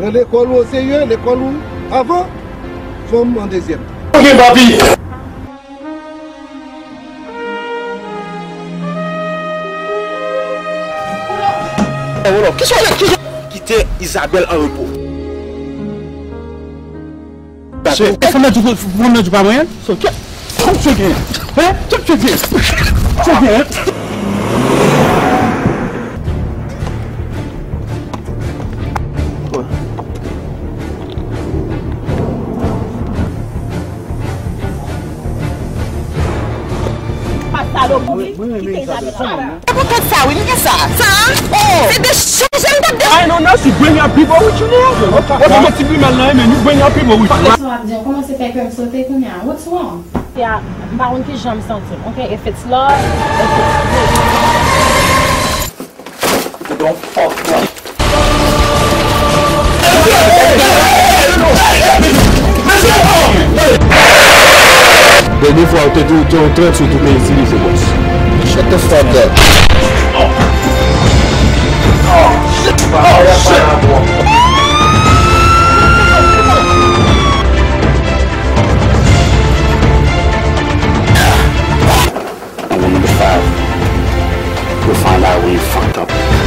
Dans l'école au sérieux, l'école où? Avant, sommes en deuxième. Ok, papi. Qu'est-ce que tu Quitter Isabelle en repos? Est-ce que tu veux du pas moyen. Qu'est-ce que tu do mouvi, ki te izan mi kama. E pou kote sa, we nike sa? Sa? Oh! Se de shou, se mta de... I know now, si bring your people with you now. Ou pou mwen ti bring man nan, men, you bring your people with you. Sou ap diyan, koman se peke m sote koun ya? What's wrong? Ya, mba woun ki jom sentim. Ok, if it's love, if it's love. bem forte, tu tu transo tu tem esse lixo, boss. Shut the fuck up. Oh. Oh shit. Oh shit. Five. We'll find out when you fucked up.